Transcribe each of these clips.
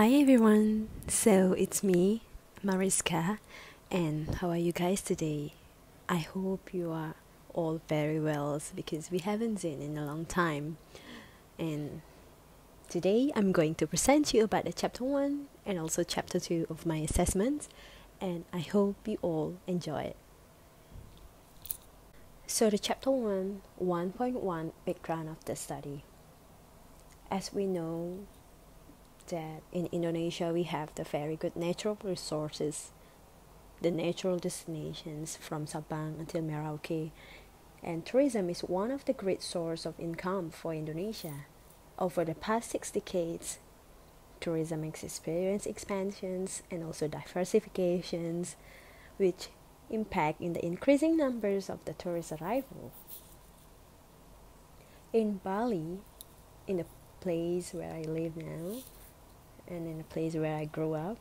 Hi everyone, so it's me, Mariska, and how are you guys today? I hope you are all very well because we haven't seen in a long time. And today I'm going to present you about the chapter 1 and also chapter 2 of my assessment, and I hope you all enjoy it. So, the chapter 1 1.1 background of the study. As we know, that in Indonesia we have the very good natural resources, the natural destinations from Sabang until Merauke, and tourism is one of the great source of income for Indonesia. Over the past six decades, tourism has experienced expansions and also diversifications, which impact in the increasing numbers of the tourist arrival. In Bali, in the place where I live now, and in a place where I grew up.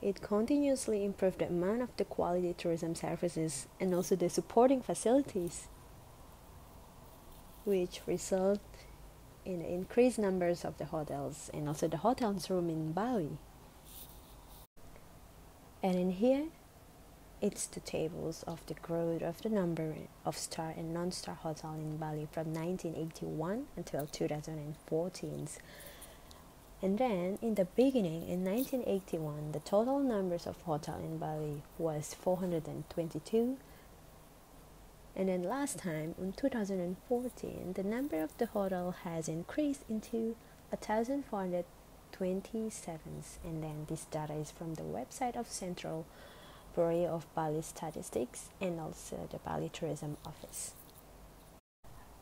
It continuously improved the amount of the quality tourism services and also the supporting facilities, which result in increased numbers of the hotels and also the hotels room in Bali. And in here, it's the tables of the growth of the number of star and non-star hotel in Bali from 1981 until 2014 and then in the beginning in 1981 the total numbers of hotel in Bali was 422 and then last time in 2014 the number of the hotel has increased into 1427 and then this data is from the website of Central Bureau of Bali Statistics and also the Bali Tourism Office.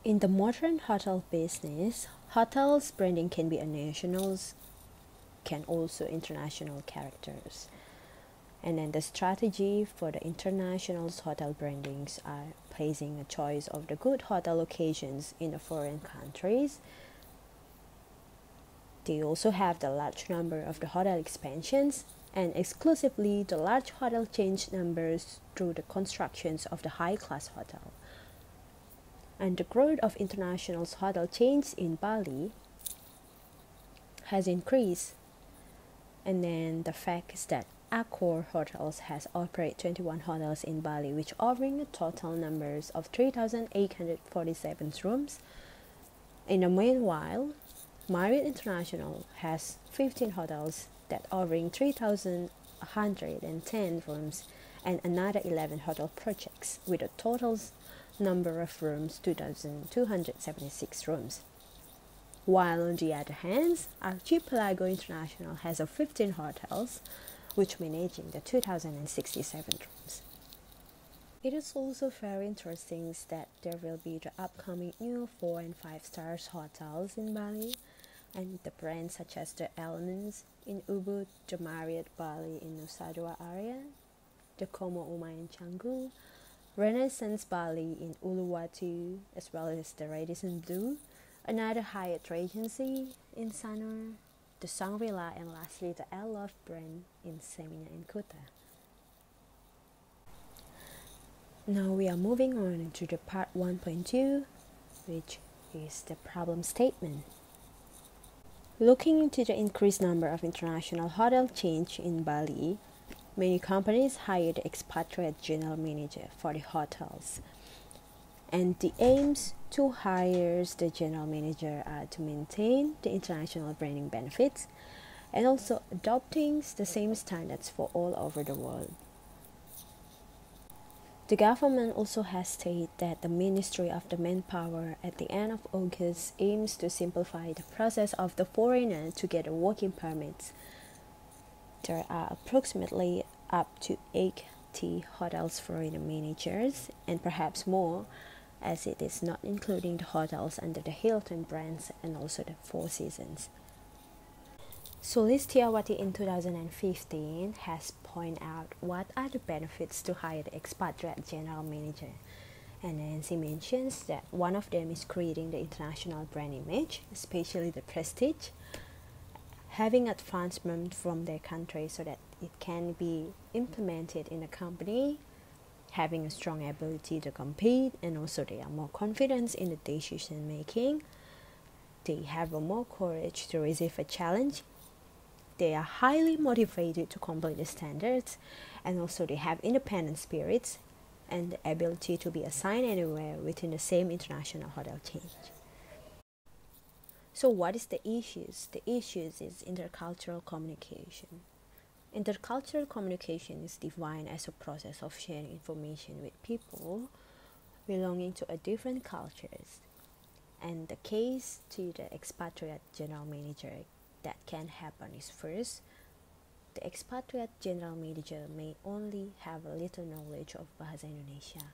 In the modern hotel business, hotels branding can be a nationals, can also international characters. And then the strategy for the international hotel brandings are placing a choice of the good hotel locations in the foreign countries. They also have the large number of the hotel expansions and exclusively the large hotel change numbers through the constructions of the high class hotel and the growth of international hotel chains in Bali has increased. And then the fact is that Accor Hotels has operated 21 hotels in Bali, which offering a total numbers of 3,847 rooms. In the meanwhile, Marriott International has 15 hotels that offering 3,110 rooms and another 11 hotel projects with a total number of rooms 2,276 rooms. While on the other hand, Archipelago International has a 15 hotels, which managing the 2,067 rooms. It is also very interesting that there will be the upcoming new 4 and 5 stars hotels in Bali and the brands such as the Elements in Ubud, the Marriott Bali in Nusa Dua area, the Como Uma in Canggu, Renaissance Bali in Uluwatu, as well as the Radisson Blu, another Hyatt Regency in Sanur, the Shangri-La, and lastly the Aloft brand in Seminyak and Kuta. Now we are moving on to the part 1.2, which is the problem statement. Looking into the increased number of international hotel chains in Bali, Many companies hired expatriate general manager for the hotels. And the aims to hire the general manager are to maintain the international branding benefits and also adopting the same standards for all over the world. The government also has stated that the Ministry of the Manpower at the end of August aims to simplify the process of the foreigner to get a working permit there are uh, approximately up to 80 hotels for the managers and perhaps more as it is not including the hotels under the Hilton brands and also the Four Seasons. Sulistiawati in 2015 has pointed out what are the benefits to hire the expatriate general manager. And then she mentions that one of them is creating the international brand image, especially the prestige, having advancement from their country so that it can be implemented in a company having a strong ability to compete and also they are more confident in the decision making they have a more courage to receive a challenge they are highly motivated to complete the standards and also they have independent spirits and the ability to be assigned anywhere within the same international hotel chain. So what is the issues? The issues is intercultural communication. Intercultural communication is defined as a process of sharing information with people belonging to a different cultures. And the case to the expatriate general manager that can happen is first, the expatriate general manager may only have a little knowledge of Bahasa Indonesia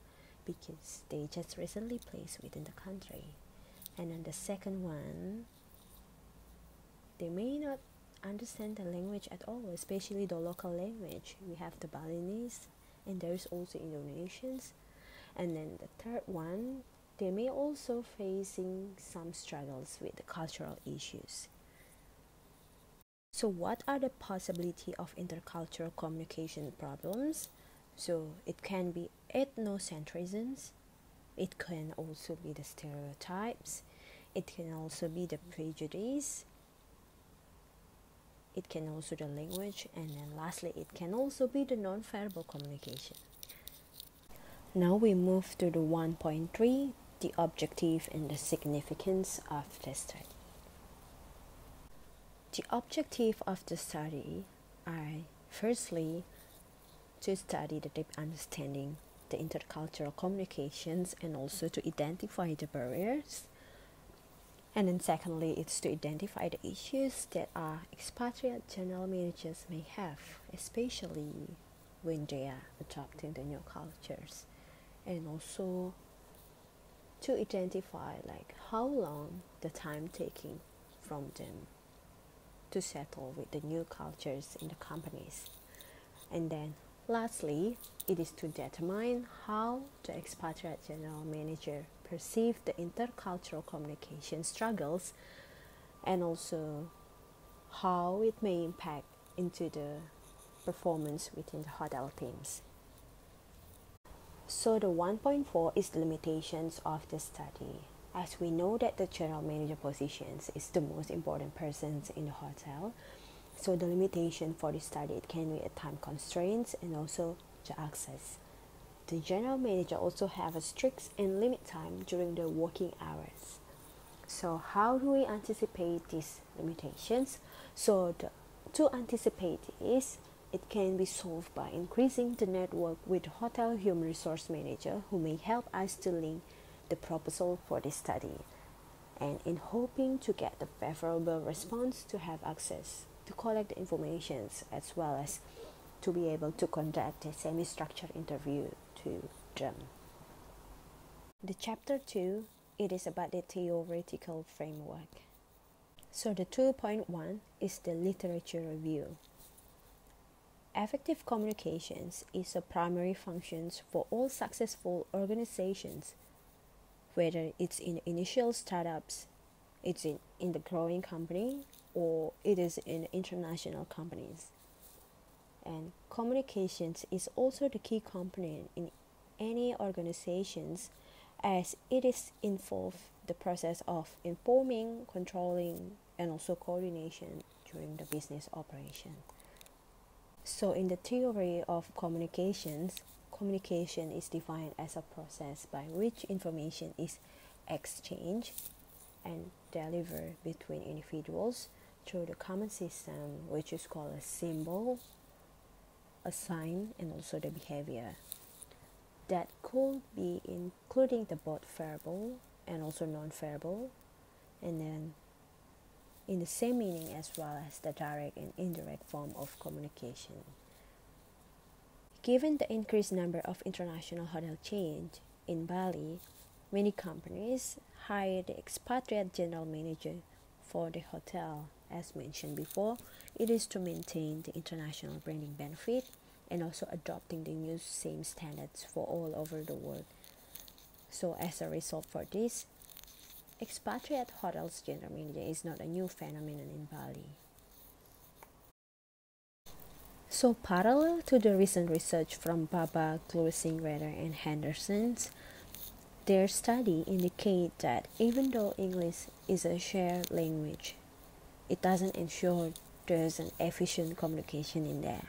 because they just recently placed within the country. And then the second one, they may not understand the language at all, especially the local language. We have the Balinese and there's also Indonesians. And then the third one, they may also facing some struggles with the cultural issues. So what are the possibility of intercultural communication problems? So it can be ethnocentrisms, it can also be the stereotypes, it can also be the prejudice, it can also the language and then lastly it can also be the non-verbal communication. Now we move to the 1.3 the objective and the significance of the study. The objective of the study are firstly to study the deep understanding the intercultural communications and also to identify the barriers and then secondly, it's to identify the issues that our expatriate general managers may have, especially when they are adopting the new cultures. And also to identify like how long the time taking from them to settle with the new cultures in the companies. And then lastly, it is to determine how the expatriate general manager perceive the intercultural communication struggles and also how it may impact into the performance within the hotel teams. So the 1.4 is the limitations of the study. As we know that the general manager positions is the most important persons in the hotel, so the limitation for the study it can be a time constraints and also the access. The general manager also have a strict and limit time during the working hours. So how do we anticipate these limitations? So the, to anticipate this, it can be solved by increasing the network with hotel human resource manager who may help us to link the proposal for this study and in hoping to get the favorable response to have access to collect the information as well as to be able to conduct a semi-structured interview to them. The chapter 2, it is about the theoretical framework. So the 2.1 is the literature review. Effective communications is a primary function for all successful organizations, whether it's in initial startups, it's in, in the growing company, or it is in international companies. And communications is also the key component in any organizations as it is involved the process of informing, controlling, and also coordination during the business operation. So, in the theory of communications, communication is defined as a process by which information is exchanged and delivered between individuals through the common system, which is called a symbol, a sign, and also the behavior that could be including the both verbal and also non-verbal and then in the same meaning as well as the direct and indirect form of communication. Given the increased number of international hotel chains in Bali, many companies hire the expatriate general manager for the hotel. As mentioned before, it is to maintain the international branding benefit and also adopting the new same standards for all over the world. So as a result for this, expatriate hotels gender media is not a new phenomenon in Bali. So parallel to the recent research from Baba, Kluisingwerder, and Henderson's, their study indicate that even though English is a shared language, it doesn't ensure there's an efficient communication in there.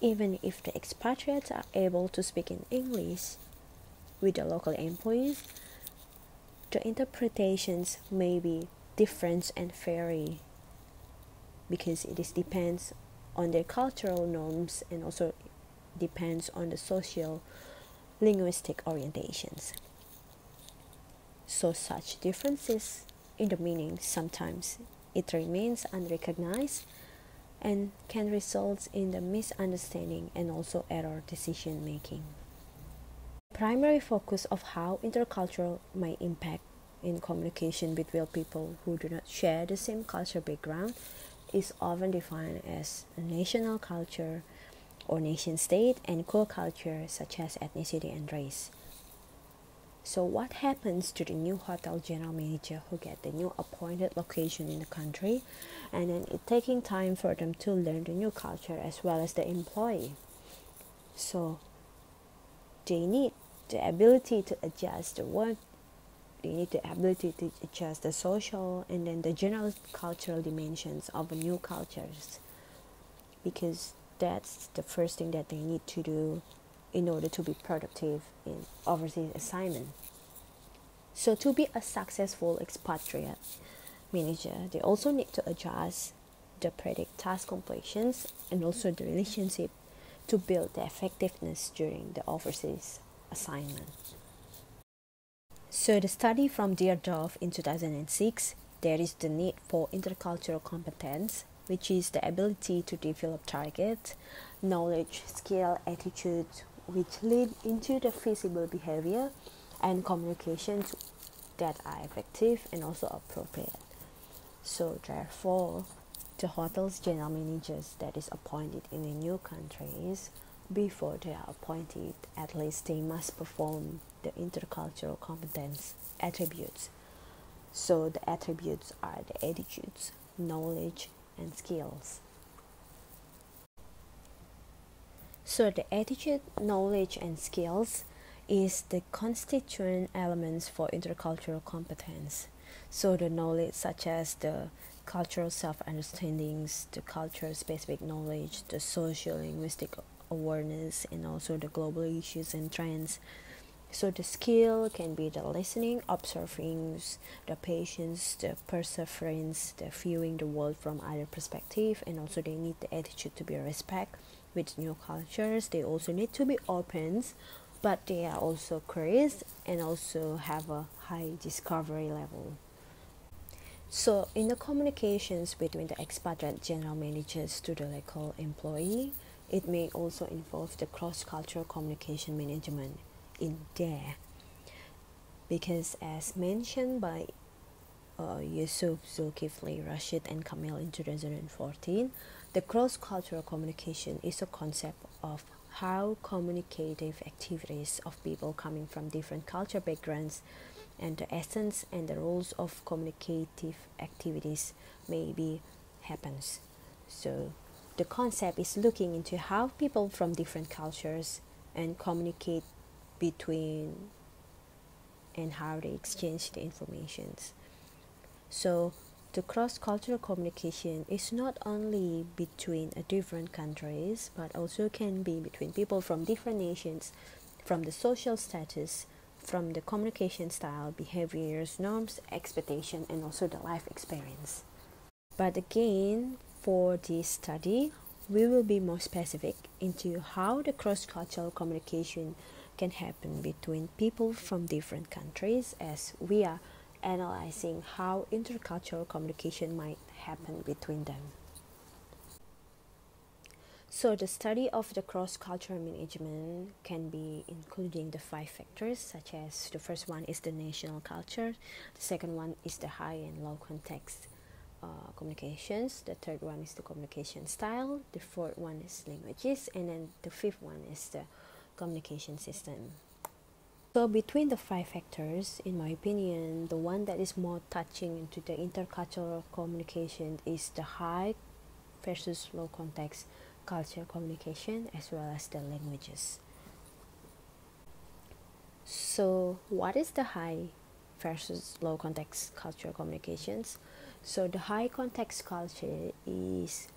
Even if the expatriates are able to speak in English with the local employees, the interpretations may be different and vary because it is depends on their cultural norms and also depends on the social linguistic orientations. So such differences in the meaning sometimes it remains unrecognized and can result in the misunderstanding and also error decision making. Primary focus of how intercultural may impact in communication between people who do not share the same culture background is often defined as national culture or nation state and core culture such as ethnicity and race. So what happens to the new hotel general manager who get the new appointed location in the country and then it taking time for them to learn the new culture as well as the employee. So they need the ability to adjust the work they need the ability to adjust the social and then the general cultural dimensions of new cultures because that's the first thing that they need to do in order to be productive in overseas assignment. So to be a successful expatriate manager, they also need to adjust the predict task completions and also the relationship to build the effectiveness during the overseas assignment. So the study from Deardorff in 2006, there is the need for intercultural competence, which is the ability to develop target, knowledge, skill, attitude, which lead into the feasible behavior and communications that are effective and also appropriate. So therefore, the hotel's general managers that is appointed in the new countries before they are appointed, at least they must perform the intercultural competence attributes. So the attributes are the attitudes, knowledge, and skills. So the attitude, knowledge, and skills is the constituent elements for intercultural competence. So the knowledge such as the cultural self-understandings, the culture-specific knowledge, the social-linguistic awareness, and also the global issues and trends. So the skill can be the listening, observing, the patience, the perseverance, the viewing the world from other perspective, and also they need the attitude to be respect with new cultures. They also need to be open, but they are also curious and also have a high discovery level. So, in the communications between the expatriate general managers to the local employee, it may also involve the cross cultural communication management in there. Because, as mentioned by uh, Yusuf Zulkifli, Rashid, and Kamil in 2014, the cross cultural communication is a concept of how communicative activities of people coming from different culture backgrounds and the essence and the roles of communicative activities maybe happens. So the concept is looking into how people from different cultures and communicate between and how they exchange the informations. So the cross-cultural communication is not only between different countries but also can be between people from different nations from the social status from the communication style behaviors norms expectation and also the life experience. But again for this study we will be more specific into how the cross-cultural communication can happen between people from different countries as we are analyzing how intercultural communication might happen between them. So, the study of the cross cultural management can be including the five factors, such as the first one is the national culture, the second one is the high and low context uh, communications, the third one is the communication style, the fourth one is languages, and then the fifth one is the communication system. So between the five factors, in my opinion, the one that is more touching into the intercultural communication is the high versus low context culture communication as well as the languages. So what is the high versus low context cultural communications? So the high context culture is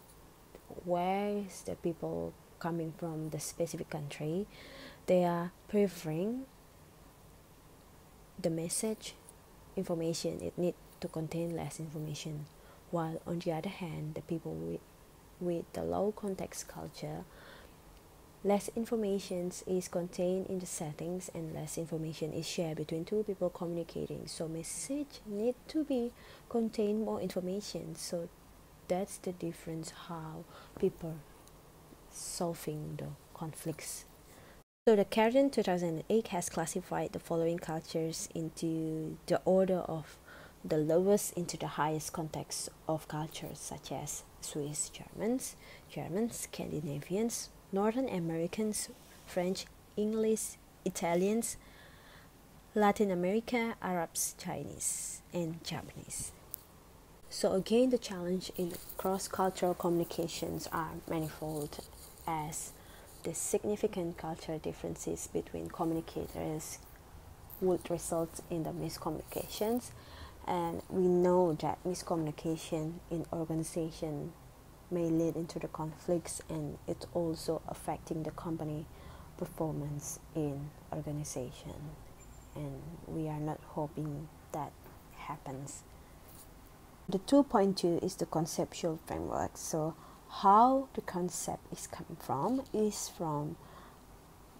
where the people coming from the specific country they are preferring the message information it need to contain less information. While on the other hand the people with with the low context culture less information is contained in the settings and less information is shared between two people communicating. So message need to be contain more information. So that's the difference how people solving the conflicts so the Kaizen 2008 has classified the following cultures into the order of the lowest into the highest context of cultures such as Swiss Germans, Germans, Scandinavians, Northern Americans, French, English, Italians, Latin America, Arabs, Chinese, and Japanese. So again, the challenge in cross-cultural communications are manifold as the significant cultural differences between communicators would result in the miscommunications. And we know that miscommunication in organization may lead into the conflicts and it's also affecting the company performance in organization. And we are not hoping that happens. The 2.2 is the conceptual framework. So, how the concept is coming from is from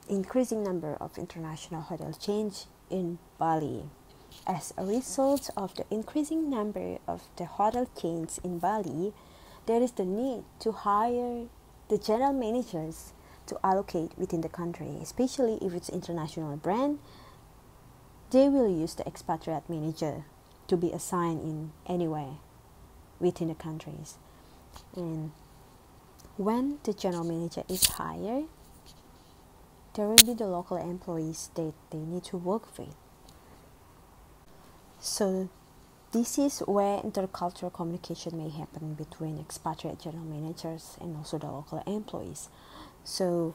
increasing number of international hotel chains in Bali. As a result of the increasing number of the hotel chains in Bali, there is the need to hire the general managers to allocate within the country, especially if it's international brand. They will use the expatriate manager to be assigned in anywhere within the countries. And when the general manager is hired, there will be the local employees that they need to work with. So this is where intercultural communication may happen between expatriate general managers and also the local employees. So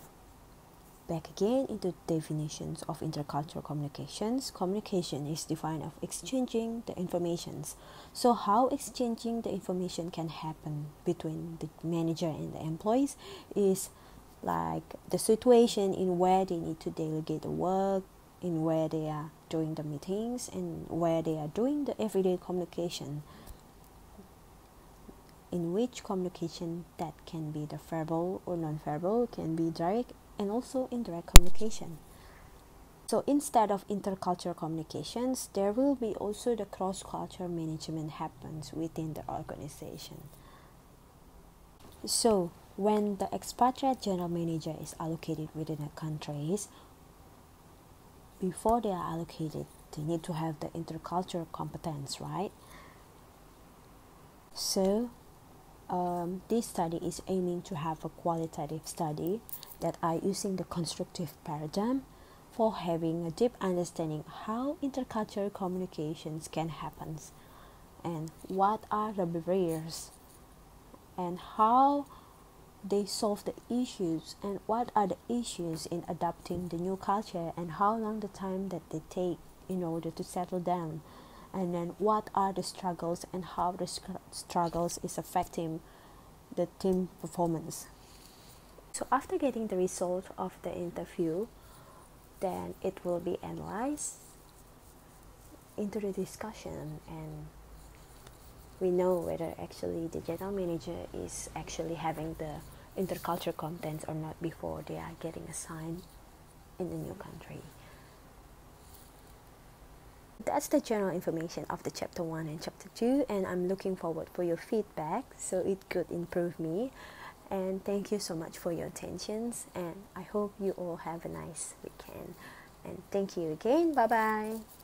Back again into definitions of intercultural communications. Communication is defined of exchanging the informations. So how exchanging the information can happen between the manager and the employees is like the situation in where they need to delegate the work, in where they are doing the meetings, and where they are doing the everyday communication. In which communication that can be the verbal or non-verbal, can be direct and also indirect communication. So instead of intercultural communications, there will be also the cross-cultural management happens within the organization. So when the expatriate general manager is allocated within a countries, before they are allocated, they need to have the intercultural competence, right? So um, this study is aiming to have a qualitative study that are using the constructive paradigm for having a deep understanding how intercultural communications can happen and what are the barriers and how they solve the issues and what are the issues in adapting the new culture and how long the time that they take in order to settle down. And then what are the struggles and how the struggles is affecting the team performance so after getting the result of the interview then it will be analyzed into the discussion and we know whether actually the general manager is actually having the intercultural contents or not before they are getting assigned in the new country. That's the general information of the chapter 1 and chapter 2 and i'm looking forward for your feedback so it could improve me and thank you so much for your attentions and i hope you all have a nice weekend. And thank you again. Bye bye